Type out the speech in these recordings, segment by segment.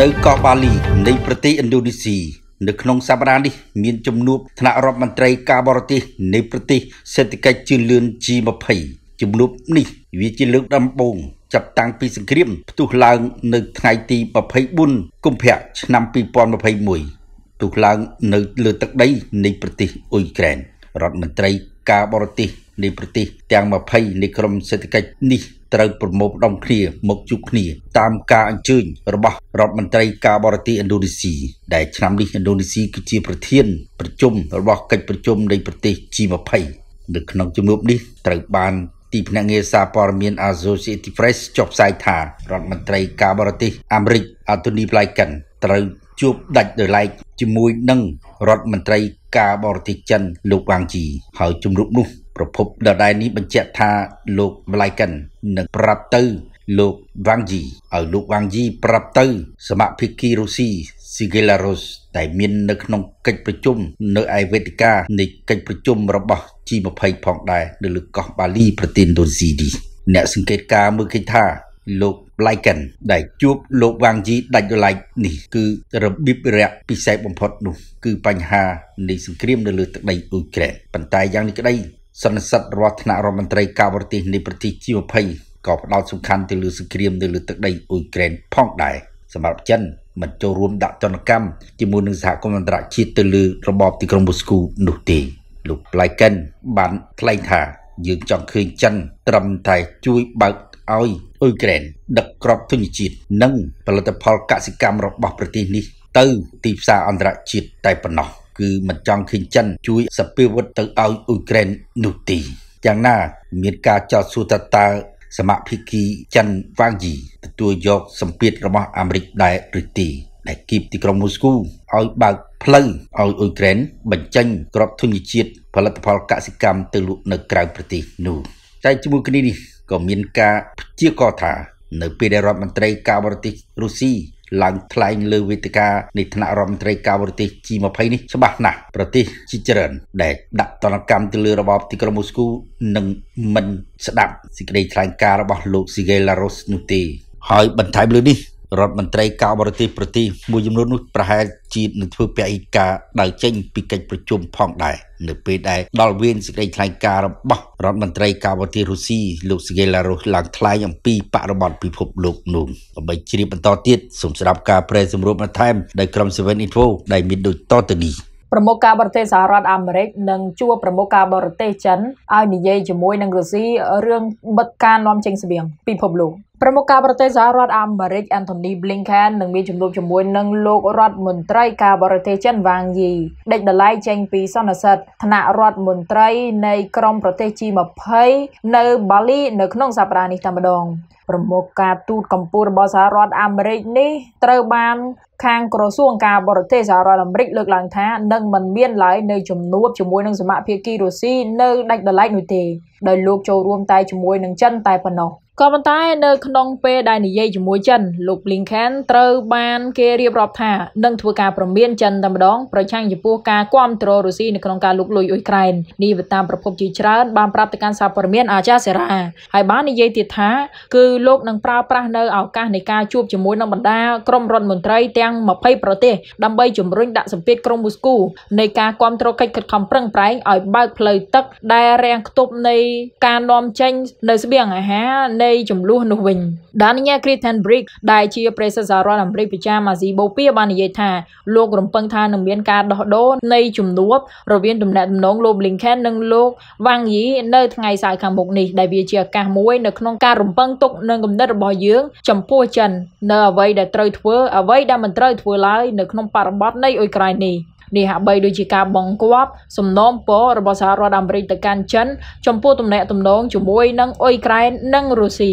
នៅកោះបាលីនៃប្រទេសឥណ្ឌូនេស៊ីនៅក្នុងសប្តាហ៍នេះមានជំនួបថ្នាក់រដ្ឋមន្ត្រីការបរទេសនៃប្រទេសសេដ្ឋកិច្ចជឿនលឿន G20 ជំនួបនេះវាជាលើកដំបូងចាប់តាំងពីសង្គ្រាមផ្ទុះឡើងនៅថ្ងៃទី24កុម្ភៈឆ្នាំ2021ផ្ទុះឡើងនៅលើទឹកដីនៃប្រទេសអ៊ុយក្រែនរដ្ឋមន្ត្រីការបរទេសនៃប្រទេសទាំង20នៃក្រុមសេដ្ឋកិច្ចនេះ ត្រូវប្រមូលផ្ដុំគ្នាមកជួបគ្នាតាមការអញ្ជើញរបស់រដ្ឋមន្ត្រីការបរទេសឥណ្ឌូនេស៊ីដែលឆ្នាំនេះឥណ្ឌូនេស៊ីគឺជាប្រធានប្រជុំរបស់កិច្ចប្រជុំនៃប្រទេស G20 នៅក្នុងជំនួបនេះត្រូវបានទីភ្នាក់ងារសារព័ត៌មាន Associated Press ចុះផ្សាយថារដ្ឋមន្ត្រីការបរទេសអាមេរិក Anthony Blinken ត្រូវជួបដាច់ដោយឡែក ជាមួយនឹងរដ្ឋមន្ត្រីការបរទេសចិនលោកវ៉ាងជីហើយជំនួបនោះប្រភពដដែលនេះបញ្ជាក់ថាលោក Blinken នឹងប្រាប់ទៅលោកវ៉ាងជីឲ្យលោកវ៉ាងជីប្រាប់ទៅ សមាភិកីរុស្ស៊ី Sigelarus ដែលមាននៅក្នុងកិច្ចប្រជុំនៅឯវេទិកានៃកិច្ចប្រជុំរបស់ G20 ផងដែរនៅលើកោះបាលីប្រទេសឥណ្ឌូនេស៊ីនេះអ្នកសង្កេតការមើលឃើញថាលោក Blinken ដែលជួបលោកវ៉ាងជីដាច់ដライនេះគឺរបៀបរយៈពិសេសបំផុតនោះ គឺបញ្ហានៃសង្គ្រាមនៅលើទឹកដីអ៊ុយក្រែនប៉ុន្តែយ៉ាងនេះក្តីសន្និសិទរដ្ឋថ្នាក់រដ្ឋមន្ត្រីការបរទេសនៃប្រទេស G20 ក៏ផ្ដោតសំខាន់ទៅលើសង្គ្រាមនៅលើទឹកដីអ៊ុយក្រែនផងដែរសម្រាប់ចិនមិនចូលរួមដាក់ទណ្ឌកម្មជាមួយនឹងសហគមន៍អន្តរជាតិទៅលើរបបទីក្រុងមូស្គូនោះទេលោក Blinken បានថ្លែងថាយើងចង់ឃើញចិនត្រឹមតែជួយបើក ឲ្យអ៊ុយក្រែនដឹកក្របធញ្ញជាតិនិងផលិតផលកសិកម្មរបស់ប្រទេសនេះទៅទីផ្សារអន្តរជាតិតែប៉ុណ្ណោះគឺមិនចង់ឃើញចិនជួយសពាវុធទៅឲ្យអ៊ុយក្រែននោះទេយ៉ាងណាមានការចោទសួរថាតើសមាភិកីចិនវ៉ាងយីទទួលយកសម្ពាធរបស់អាមេរិកដែរឬទេដែលគៀបទីក្រុងមូស្គូឲ្យបើកផ្លូវឲ្យអ៊ុយក្រែនបញ្ចេញក្របធញ្ញជាតិផលិតផលកសិកម្មទៅលក់នៅក្រៅប្រទេសនោះតែជាមួយគ្នានេះ ក៏មានការព្យាករណ៍ថា នៅពេលដែលរដ្ឋមន្ត្រីការបរទេសរុស្ស៊ីឡើងថ្លែងលើវេទិកានៃថ្នាក់រដ្ឋមន្ត្រីការបរទេស G20 នេះច្បាស់ណាស់ប្រទេសជាច្រើនដែលដាក់ទណ្ឌកម្មទៅលើរបបទីក្រុងមូស្គូនិងមិនស្ដាប់សេចក្តីថ្លែងការណ៍របស់លោក Sergei Lavrov នោះទេហើយបន្ថែមលើនេះ រដ្ឋមន្ត្រីការបរទេសប្រទេសមួយចំនួននោះប្រហែលជានឹងធ្វើពហិការដើរចេញពីកិច្ចប្រជុំផងដែរនៅពេលដែលដល់វេនសេចក្តីថ្លែងការណ៍របស់រដ្ឋមន្ត្រីការបរទេសរុស្ស៊ីលោកសេហ្គេឡារុសឡើងថ្លែងអំពីបរិបទពិភពលោកនោះដើម្បីជ្រាបបន្តទៀតសូមស្ដាប់ការប្រែសម្រួលបន្ថែមដោយក្រុម7 Info ដែលមានដូចតទៅនេះប្រមុខការបរទេសសហរដ្ឋអាមេរិកនិងជួបប្រមុខការបរទេសចិនឲ្យនិយាយជាមួយនឹងរុស្ស៊ីរឿងបិទការនាំចេញស្បៀងពិភពលោក ប្រមុខការបរទេសសហរដ្ឋអាមេរិក Anthony Blinken នឹងមានជំនួបជាមួយនឹងលោករដ្ឋមន្ត្រីការបរទេសចិនវ៉ាងយីដេញដលៃចេញពីសន្និសីទថ្នាក់រដ្ឋមន្ត្រីនៃក្រុមប្រទេស G20 នៅបាលីនៅក្នុងសប្តាហ៍នេះតែម្ដងប្រមុខការទូតកម្ពុជារបស់សហរដ្ឋអាមេរិកនេះត្រូវបានខាងក្រសួងការបរទេសសហរដ្ឋអាមេរិកលើកឡើងថានឹងមិនមានឡើយនៅជំនួបជាមួយនឹងសមាភិកីរុស្ស៊ីនៅដាច់ដライនោះទេដោយលោកចូលរួមតែជាមួយនឹងចិនតែប៉ុណ្ណោះ ក៏ប៉ុន្តែនៅក្នុងពេលដែលនិយាយជាមួយចិនលោក Blinken ត្រូវបានគេរៀបរាប់ថានឹងធ្វើការប្រមានចិនតែម្ដងប្រឆាំងចំពោះការគ្រប់គ្រងរុស្ស៊ីនៅក្នុងការលុកលុយអ៊ុយក្រែននេះទៅតាមប្រភពជាច្រើនបានប្រាប់ទៅកាន់សារព័ត៌មានអាចាសេរ៉ាហើយបាននិយាយទៀតថាគឺលោកនឹងប្រើប្រាស់នៅឱកាសនៃការជួបជាមួយនឹងបណ្ដាក្រុមរដ្ឋមន្ត្រីទាំង20ប្រទេសដើម្បីជំរុញដាក់សម្ពាធក្រុងមូស្គូនៃការគ្រប់គ្រងកិច្ចខិតខំប្រឹងប្រែងឲ្យបើកផ្លូវទឹកដែលរាំងខ្ទប់នៃការនាំចេញនៅស្បៀងអាហារនៃចំនួននោះវិញ Daniel Crittenbrick ដែលជាប្រេសិតសហរដ្ឋអាមេរិកប្រចាំអាស៊ីបូព៌ាបាននិយាយថាលោករំពឹងថានឹងមានការដោះដូរនៃជំនួបរវាងទំនាក់ទំនងលោក Blinken និងលោក Wang Yi នៅថ្ងៃសៅរ៍ខាងមុខនេះដែលវាជាឱកាសមួយនៅក្នុងការរំពឹងទុកនឹងគំនិតរបស់យើងចំពោះចិននៅអ្វីដែលត្រូវធ្វើអ្វីដែលមិនត្រូវធ្វើឡើយនៅក្នុងបរិបទនៃអ៊ុយក្រែននេះ នេះហាក់បីដូចជាការបង្គាប់សំណូមពររបស់សហរដ្ឋអាមេរិកទៅកាន់ចិន ចំពោះទំនាក់ទំនងជាមួយនឹងអ៊ុយក្រែននិងរុស្ស៊ី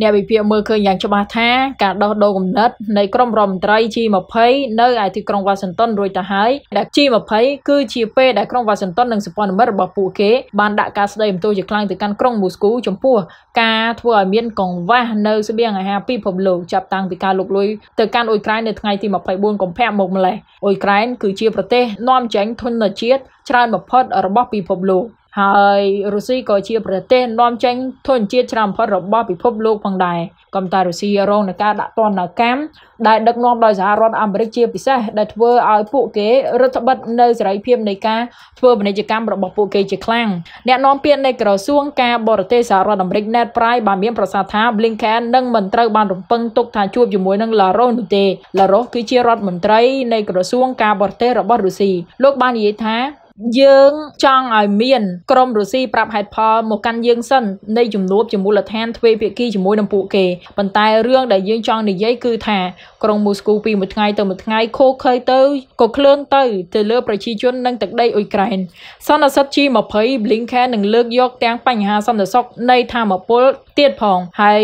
អ្នកវិភាគមើលឃើញយ៉ាងច្បាស់ថាការដោះដូរគំនិតនៃក្រុមរដ្ឋមន្ត្រី G20 នៅឯទីក្រុងវ៉ាស៊ីនតោនរួចទៅហើយដែល G20 គឺជាពេលដែលក្រុងវ៉ាស៊ីនតោននិងសម្ព័ន្ធមិត្តរបស់ពួកគេបានដាក់ការស្ដីបន្ទោសជាខ្លាំងទៅកាន់ក្រុងមូស្គូចំពោះការធ្វើឲ្យមានកង្វះនៅស្បៀងអាហារពិភពលោកចាប់តាំងពីការលុកលុយទៅកាន់អ៊ុយក្រែននៅថ្ងៃទី24កុម្ភៈមកម្លេះអ៊ុយក្រែនគឺជាប្រទេសនាំចេញធនជាតិច្រើនបំផុតរបស់ពិភពលោក ហើយរុស្ស៊ីក៏ជាប្រទេសនាំចេញធនជាតិច្រើនបំផុតរបស់ពិភពលោកផងដែរក៏ប៉ុន្តែរុស្ស៊ីរងនឹងការដាក់ទណ្ឌកម្មដែលដឹកនាំដោយសហរដ្ឋអាមេរិកជាពិសេសដែលធ្វើឲ្យពួកគេរដ្ឋបិទនៅសេរីភាពនៃការធ្វើពាណិជ្ជកម្មរបស់ពួកគេជាខ្លាំងអ្នកនាំពាក្យនៃក្រសួងការបរទេសសហរដ្ឋអាមេរិក Ned Price បានមានប្រសាសន៍ថា Blinken នឹងមិនត្រូវបានរំពឹងទុកថាជួបជាមួយនឹង Lavrov នោះទេ Lavrov គឺជារដ្ឋមន្ត្រីនៃក្រសួងការបរទេសរបស់រុស្ស៊ីលោកបាននិយាយថា យើងចង់ឲ្យមានក្រមរុស្ស៊ីប្រាប់ហេតុផលមកកាន់យើងសិននៃជំនួបជាមូលដ្ឋានទ្វេភាគីជាមួយនឹងពួកគេប៉ុន្តែរឿងដែលយើងចង់និយាយគឺថាក្រុងមូស្គូពីមួយថ្ងៃទៅមួយថ្ងៃខូខើទៅក៏ក្លឿនទៅទៅលើប្រជាជននិងទឹកដីអ៊ុយក្រែនសន្និសីទ G20 Blinken នឹងលើកយកទាំងបញ្ហាសន្តិសុខនៃធម្មពលទៀតផងហើយ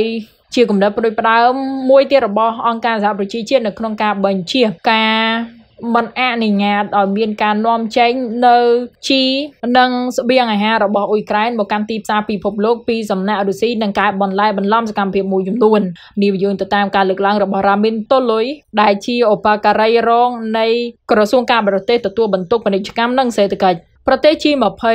ជាគំនិតប្រដូចផ្ដើមមួយទៀតរបស់អង្គការសហប្រជាជាតិនៅក្នុងការបញ្ជាការ មិនអនុញ្ញាតឲ្យមានការនាំចេញនៅជីនិងស្បៀងអាហាររបស់អ៊ុយក្រែនមកកាន់ទីផ្សារពិភពលោកពីសំណាក់រុស្ស៊ីនិងការបន្លែបន្លំសកម្មភាពមួយចំនួននេះយោងទៅតាមការលើកឡើងរបស់រ៉ាមីនតូលុយដែលជាឧបការីរងនៃក្រសួងការបរទេសទទួលបន្ទុកពាណិជ្ជកម្មនិងសេដ្ឋកិច្ច ប្រទេស G20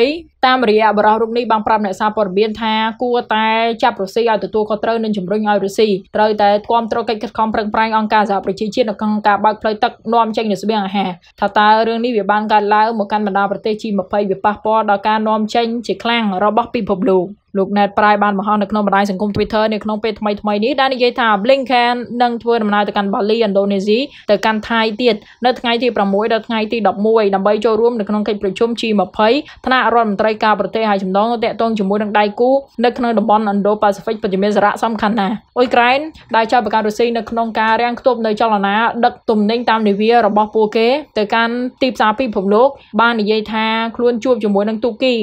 តាមរយៈបរិះរូបនេះបានប្រាប់អ្នកសារព័ត៌មានថាគួរតែចាប់រុស្ស៊ីឲ្យទទួលខុសត្រូវនិងជំរុញឲ្យរុស្ស៊ីត្រូវតែគាំទ្រកិច្ចខិតខំប្រឹងប្រែងអង្គការសហប្រជាជាតិនៅក្នុងការបើកផ្លូវទឹកនាំចេញនូវស្បៀងអាហារថាតើរឿងនេះវាបានកើតឡើងមកកាន់បណ្ដាប្រទេស G20 វាប៉ះពាល់ដល់ការនាំចេញជាខ្លាំងរបស់ពិភពលោក លោក Ned Price បានបង្ហោះនៅក្នុងបណ្ដាញសង្គម Twitter នៅក្នុងពេលថ្មីៗនេះដែលនិយាយថា Blinken នឹងធ្វើដំណើរទៅកាន់បាលីឥណ្ឌូនេស៊ីទៅកាន់ថៃទៀតនៅថ្ងៃទី6ដល់ថ្ងៃទី11ដើម្បីចូលរួមនៅក្នុងកិច្ចប្រជុំ G20 ថ្នាក់រដ្ឋមន្ត្រីការប្រទេសហើយចំណងតាក់ទងជាមួយនឹងដៃគូនៅក្នុងតំបន់ Indo-Pacific ពិតជាមានសារៈសំខាន់ណាស់អ៊ុយក្រែនដែលចោទប្រកាន់រុស្ស៊ីនៅក្នុងការរាំងខ្ទប់នៅចលនាដឹកទំនិញតាមនាវារបស់ពួកគេទៅកាន់ទីផ្សារពិភពលោកបាននិយាយថាខ្លួនជួបជាមួយនឹងទូគី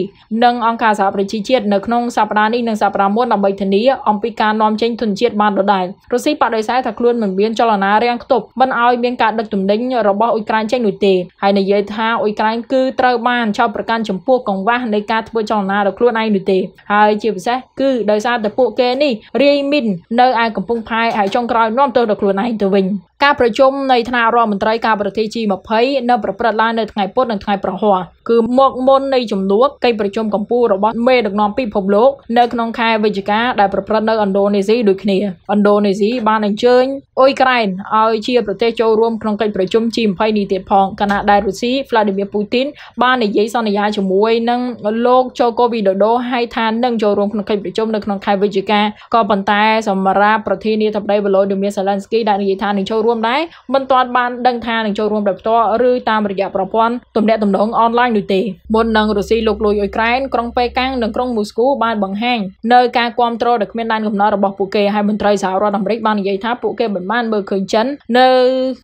និងអង្គការសហប្រជាជាតិនៅក្នុងសប្តាហ៍នេះនិងសប្តាហ៍មុនដើម្បីធានាអំពីការនាំចេញធនជាតិបានដដែលរុស្ស៊ីបដិសេធថាខ្លួនមិនមានចលនារាំងខ្ទប់មិនឲ្យមានការដឹកទំនិញរបស់អ៊ុយក្រែនចេញនោះទេហើយនិយាយថាអ៊ុយក្រែនគឺត្រូវបានចោទប្រកាន់ចំពោះកង្វះនៃការធ្វើចលនាដល់ខ្លួនឯងនោះទេហើយជាពិសេសគឺដោយសារតែពួកគេនេះរាយមីននៅឯកំពង់ផែហើយចុងក្រោយនាំទៅដល់ខ្លួនឯងទៅវិញ ការប្រជុំនៃថ្នាក់រដ្ឋមន្ត្រីការប្រទេស G20 នៅប្រព្រឹត្តឡើងនៅថ្ងៃពុធនិងថ្ងៃប្រហ័សគឺមកមុននៃជំនួបកិច្ចប្រជុំកម្ពុជារបស់មេដឹកនាំពិភពលោកនៅក្នុងខែវិច្ឆិកាដែលប្រព្រឹត្តនៅឥណ្ឌូនេស៊ីដូចគ្នាឥណ្ឌូនេស៊ីបានអញ្ជើញអ៊ុយក្រែនឲ្យជាប្រទេសចូលរួមក្នុងកិច្ចប្រជុំ G20 នេះទៀតផងខណៈដែលរុស្ស៊ី Vladimir Putin បាននិយាយសន្យាជាមួយនឹងលោកជូកូវីដូដូឲ្យថានឹងចូលរួមក្នុងកិច្ចប្រជុំនៅក្នុងខែវិច្ឆិកាក៏ប៉ុន្តែសម្រាប់ប្រធានាធិបតី Volodymyr Zelensky ដែលនិយាយថានឹងចូលរួមដែរមិនទាន់បានដឹងថានឹងចូលរួមដោយផ្ទាល់ឬតាមរយៈប្រព័ន្ធទំនាក់ទំនងអនឡាញនោះទេមុននឹងរុស្ស៊ីលោកលួយអ៊ុយក្រែនក្រុងប៉េកាំងនិងក្រុងមូស្គូបានបង្ហាញនៅការគ្រប់គ្រងដែលគ្មានដែនកំណត់របស់ពួកគេហើយមន្ត្រីសហរដ្ឋអាមេរិកបាននិយាយថាពួកគេមិនបានមើលឃើញចិននៅ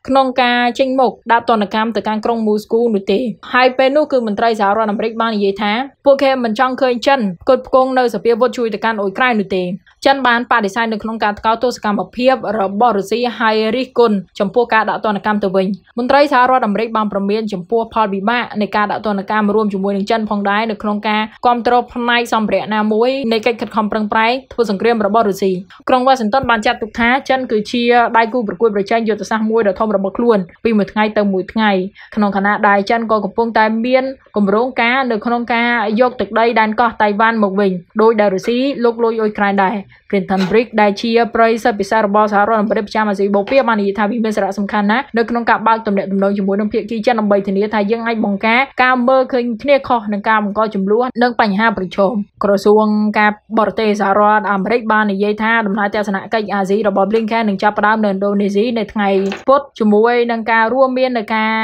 ក្នុងការចេញមុខដាក់ទណ្ឌកម្មទៅកាន់ក្រុងមូស្គូនោះទេហើយពេលនោះគឺមន្ត្រីសហរដ្ឋអាមេរិកបាននិយាយថាពួកគេមិនចង់ឃើញចិនគត់ផ្គង់នៅសភាវុធជួយទៅកាន់អ៊ុយក្រែននោះទេចិនបានបដិសេធនៅក្នុងការថ្កោលទោសកម្មភាពរបស់រុស្ស៊ីហើយរិះគន់ចំពោះការដាក់ទណ្ឌកម្មទៅវិញមន្ត្រីសហរដ្ឋអាមេរិកបានប្រមានចំពោះផលវិបាកនៃការដាក់ទណ្ឌកម្មរួមជាមួយនឹងចិនផងដែរនៅក្នុងការគ្រប់គ្រងផ្នែកសម្ភារៈណាមួយនៃកិច្ចខិតខំប្រឹងប្រែងធ្វើសង្គ្រាមរបស់រុស្ស៊ីក្រុងវ៉ាស៊ីនតោនបានចាត់ទុកថាចិនគឺជាដៃគូប្រកួតប្រជែងយុទ្ធសាស្ត្រមួយដ៏ធំរបស់ខ្លួនពីមួយថ្ងៃទៅមួយថ្ងៃក្នុងខណៈដែលចិនក៏កំពុងតែមានគម្រោងការនៅក្នុងការយកទឹកដីដែនកោះតៃវ៉ាន់មកវិញដោយដែលរុស្ស៊ីលោកលួចអ៊ុយក្រែនដែរ Clinton Brick ដែលជាប្រិយសិទ្ធិពិសេសរបស់សហរដ្ឋអាមេរិកប្រចាំអាស៊ីបូព៌ាបាននិយាយថាវាមានសារៈសំខាន់ណាស់នៅក្នុងការបើកទំនាក់ទំនងជាមួយនឹងភាគីចិនដើម្បីធានាថាយើងអាចបង្ការការមើលឃើញគ្នាខុសនឹងការបង្កចំនួននិងបញ្ហាប្រឈមក្រសួងការបរទេសសហរដ្ឋអាមេរិកបាននិយាយថាដំណើរទស្សនកិច្ចអាស៊ីរបស់ Blinken នឹងចាប់ផ្ដើមនៅឥណ្ឌូនេស៊ីនៅថ្ងៃពុធជាមួយនឹងការរួមមាននៅការ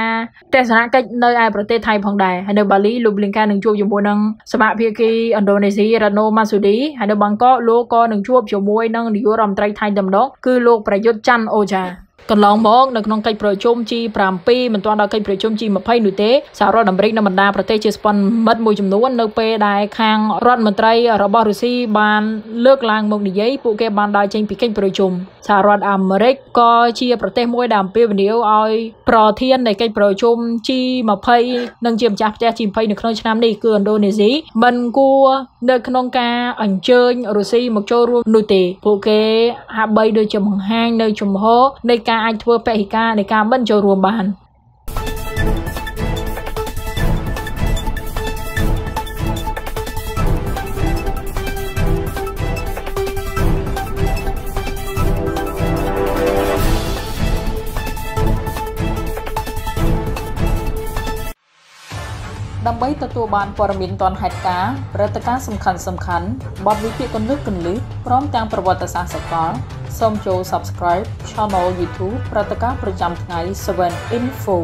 ទស្សនកិច្ចនៅឯប្រទេសថៃផងដែរហើយនៅបាលីលោក Blinken នឹងជួបជាមួយនឹងសមាភិកីឥណ្ឌូនេស៊ីរ៉ាណូម៉ាស៊ូឌីហើយនៅបាងកកលោកក៏នឹងជួបជាមួយនឹងនាយករដ្ឋមន្ត្រីថៃតែម្ដងគឺលោកប្រយុទ្ធច័ន្ទអូចា កន្លងមកនៅក្នុងកិច្ចប្រជុំ G7 មិនទាន់ដល់កិច្ចប្រជុំ G20 នោះទេសហរដ្ឋអាមេរិកនិងបណ្ដាប្រទេសជាស្ព័ន្ធមិត្តមួយចំនួននៅពេលដែលខាងរដ្ឋមន្ត្រីរបស់រុស្ស៊ីបានលើកឡើងមកនិយាយពួកគេបានដើរចេញពីកិច្ចប្រជុំសហរដ្ឋអាមេរិកក៏ជាប្រទេសមួយដែលអំពាវនាវឲ្យប្រធាននៃកិច្ចប្រជុំ G20 និងជាម្ចាស់ផ្ទះ G20 នៅក្នុងឆ្នាំនេះគឺឥណ្ឌូនេស៊ីមិនគួរនៅក្នុងការអញ្ជើញរុស្ស៊ីមកចូលរួមនោះទេពួកគេហាក់បីដូចជាបង្ហាញនៅជំហរនៃការការអាចធ្វើបេតិកានៃការមិនចូលរួមបានដើម្បីទទួលបានព័ត៌មានទាន់ហេតុការណ៍ព្រឹត្តិការណ៍សំខាន់ៗបទវិភាគគន្លឹះគន្លឹះព្រមទាំងប្រវត្តិសាស្ត្រសកល សូមចូល Subscribe Channel YouTube ព្រឹត្តិការណ៍ប្រចាំថ្ងៃ7 Info